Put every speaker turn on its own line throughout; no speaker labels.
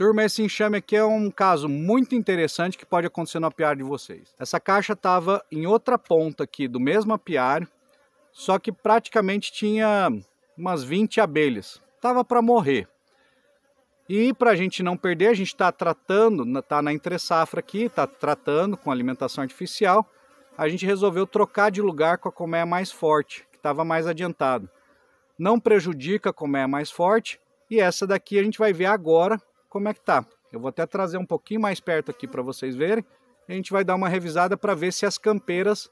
Turma, esse enxame aqui é um caso muito interessante que pode acontecer no apiário de vocês. Essa caixa estava em outra ponta aqui do mesmo apiário, só que praticamente tinha umas 20 abelhas. Tava para morrer. E para a gente não perder, a gente está tratando, está na entre safra aqui, está tratando com alimentação artificial. A gente resolveu trocar de lugar com a colmeia mais forte, que estava mais adiantado. Não prejudica a colmeia mais forte. E essa daqui a gente vai ver agora como é que tá. Eu vou até trazer um pouquinho mais perto aqui para vocês verem. A gente vai dar uma revisada para ver se as campeiras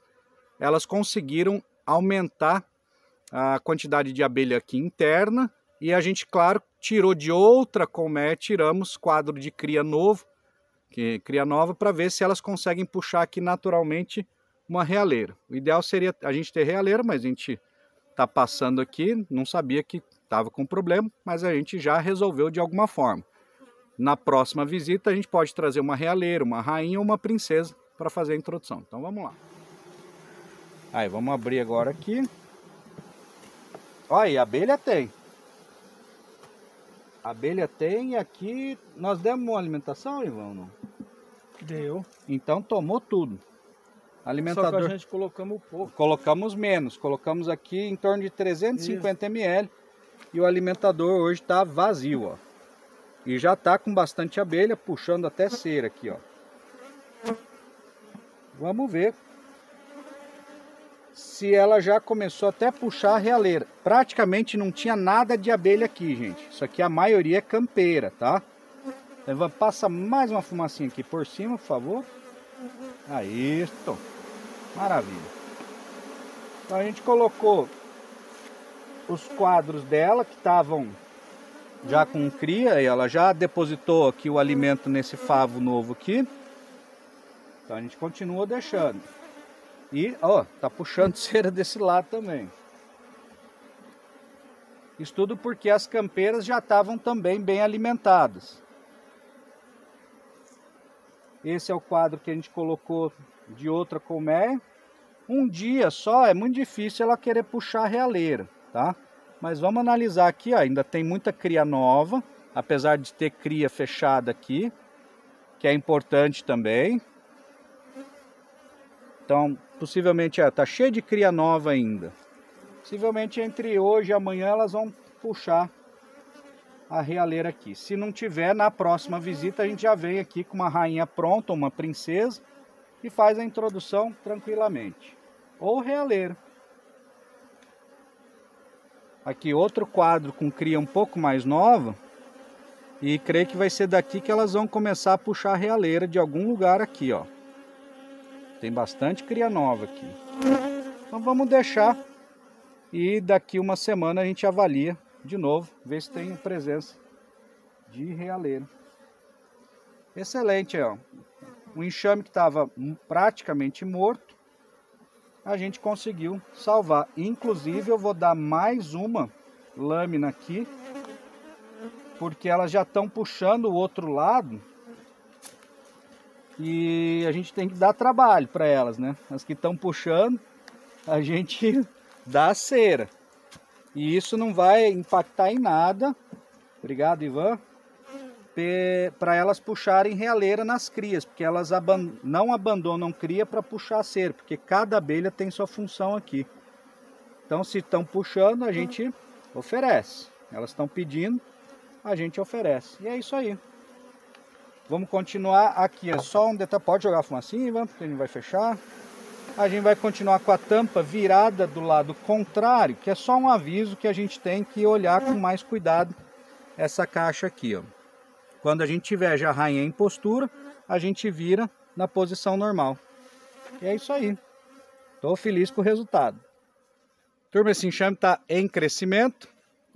elas conseguiram aumentar a quantidade de abelha aqui interna e a gente, claro, tirou de outra colmeia, tiramos quadro de cria novo, que cria nova, para ver se elas conseguem puxar aqui naturalmente uma realeira. O ideal seria a gente ter realeira, mas a gente está passando aqui, não sabia que estava com problema, mas a gente já resolveu de alguma forma. Na próxima visita a gente pode trazer uma realeira, uma rainha ou uma princesa para fazer a introdução. Então vamos lá. Aí, vamos abrir agora aqui. Olha, abelha tem. Abelha tem e aqui nós demos uma alimentação, Ivan? Não?
Deu.
Então tomou tudo.
Alimentador. Só que a gente colocamos pouco.
Colocamos menos. Colocamos aqui em torno de 350 Isso. ml. E o alimentador hoje está vazio, ó. E já tá com bastante abelha, puxando até cera aqui, ó. Vamos ver se ela já começou até a puxar a realeira. Praticamente não tinha nada de abelha aqui, gente. Isso aqui a maioria é campeira, tá? Então, passa mais uma fumacinha aqui por cima, por favor. Aí, estou. Maravilha. Então a gente colocou os quadros dela que estavam já com cria, e ela já depositou aqui o alimento nesse favo novo aqui. Então a gente continua deixando. E, ó, tá puxando cera desse lado também. Isso tudo porque as campeiras já estavam também bem alimentadas. Esse é o quadro que a gente colocou de outra colmeia. Um dia só é muito difícil ela querer puxar a realeira, tá? Mas vamos analisar aqui, ó, ainda tem muita cria nova, apesar de ter cria fechada aqui, que é importante também. Então, possivelmente, está cheio de cria nova ainda. Possivelmente entre hoje e amanhã elas vão puxar a realeira aqui. Se não tiver, na próxima visita a gente já vem aqui com uma rainha pronta, uma princesa, e faz a introdução tranquilamente. Ou realeira. Aqui outro quadro com cria um pouco mais nova. E creio que vai ser daqui que elas vão começar a puxar a realeira de algum lugar aqui, ó. Tem bastante cria nova aqui. Então vamos deixar. E daqui uma semana a gente avalia de novo, ver se tem presença de realeira. Excelente, ó. Um enxame que estava praticamente morto a gente conseguiu salvar. Inclusive eu vou dar mais uma lâmina aqui, porque elas já estão puxando o outro lado e a gente tem que dar trabalho para elas, né? As que estão puxando, a gente dá cera. E isso não vai impactar em nada. Obrigado, Ivan para elas puxarem realeira nas crias, porque elas aban não abandonam cria para puxar cera, porque cada abelha tem sua função aqui. Então, se estão puxando, a gente oferece. Elas estão pedindo, a gente oferece. E é isso aí. Vamos continuar aqui. É só um detalhe. Pode jogar fumacinha, Ivan, porque a gente vai fechar. A gente vai continuar com a tampa virada do lado contrário, que é só um aviso que a gente tem que olhar com mais cuidado essa caixa aqui, ó. Quando a gente tiver já a rainha em postura, a gente vira na posição normal. E é isso aí. Estou feliz com o resultado. Turma, esse enxame está em crescimento.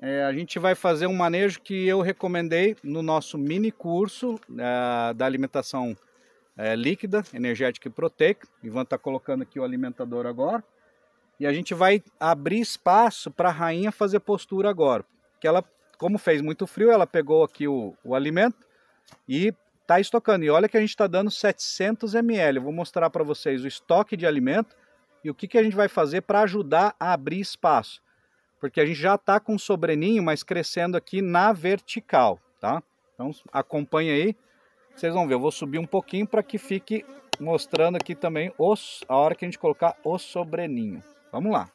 É, a gente vai fazer um manejo que eu recomendei no nosso mini curso é, da alimentação é, líquida, energética e proteica. Ivan está colocando aqui o alimentador agora. E a gente vai abrir espaço para a rainha fazer postura agora. Que ela como fez muito frio, ela pegou aqui o, o alimento e está estocando. E olha que a gente está dando 700 ml. Eu vou mostrar para vocês o estoque de alimento e o que, que a gente vai fazer para ajudar a abrir espaço. Porque a gente já está com sobreninho, mas crescendo aqui na vertical, tá? Então acompanhe aí, vocês vão ver. Eu vou subir um pouquinho para que fique mostrando aqui também os, a hora que a gente colocar o sobreninho. Vamos lá.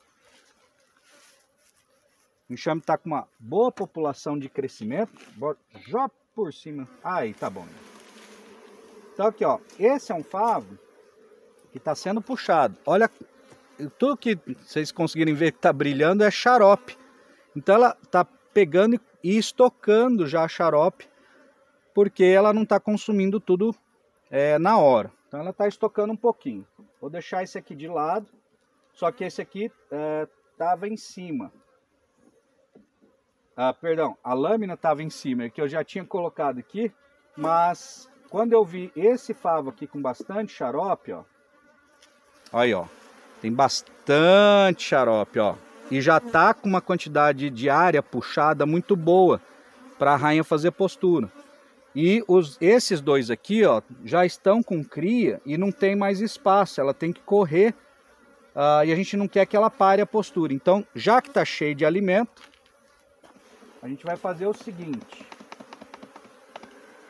O enxame está com uma boa população de crescimento. Já por cima. Aí, tá bom. Então aqui, ó. Esse é um favo que está sendo puxado. Olha, tudo que vocês conseguirem ver que está brilhando é xarope. Então ela está pegando e estocando já xarope, porque ela não está consumindo tudo é, na hora. Então ela está estocando um pouquinho. Vou deixar esse aqui de lado, só que esse aqui estava é, em cima. Ah, perdão, a lâmina estava em cima, é que eu já tinha colocado aqui, mas quando eu vi esse favo aqui com bastante xarope, ó, aí ó, tem bastante xarope, ó, e já tá com uma quantidade de área puxada muito boa para a rainha fazer postura. E os, esses dois aqui, ó, já estão com cria e não tem mais espaço, ela tem que correr uh, e a gente não quer que ela pare a postura. Então, já que está cheio de alimento, a gente vai fazer o seguinte.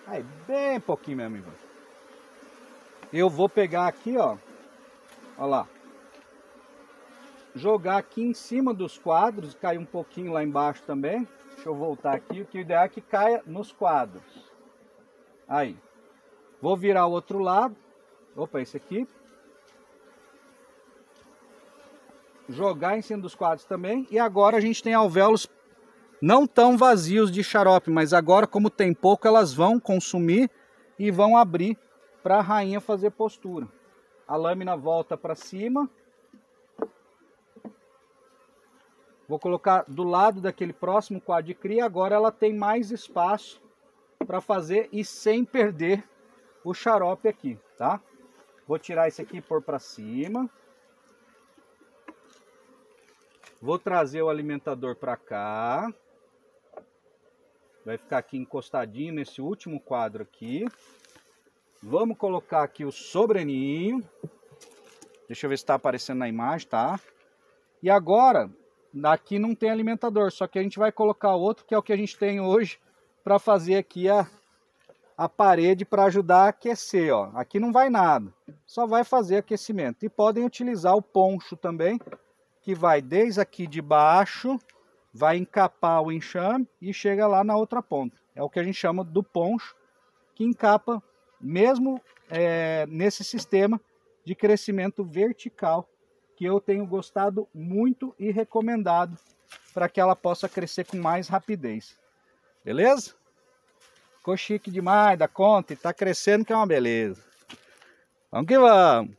Aí, bem pouquinho mesmo, Ivan. Eu vou pegar aqui, ó. Olha lá. Jogar aqui em cima dos quadros, cair um pouquinho lá embaixo também. Deixa eu voltar aqui. O que o ideal é que caia nos quadros. Aí. Vou virar o outro lado. Opa, esse aqui. Jogar em cima dos quadros também. E agora a gente tem alvéolos não tão vazios de xarope, mas agora como tem pouco elas vão consumir e vão abrir para a rainha fazer postura. A lâmina volta para cima. Vou colocar do lado daquele próximo quadro de cria, agora ela tem mais espaço para fazer e sem perder o xarope aqui, tá? Vou tirar esse aqui e pôr para cima. Vou trazer o alimentador para cá. Vai ficar aqui encostadinho nesse último quadro aqui. Vamos colocar aqui o sobreninho. Deixa eu ver se está aparecendo na imagem, tá? E agora, aqui não tem alimentador, só que a gente vai colocar outro, que é o que a gente tem hoje, para fazer aqui a, a parede para ajudar a aquecer, ó. Aqui não vai nada, só vai fazer aquecimento. E podem utilizar o poncho também, que vai desde aqui de baixo vai encapar o enxame e chega lá na outra ponta. É o que a gente chama do poncho, que encapa mesmo é, nesse sistema de crescimento vertical, que eu tenho gostado muito e recomendado para que ela possa crescer com mais rapidez. Beleza? Ficou chique demais da conta e está crescendo que é uma beleza. Vamos que vamos!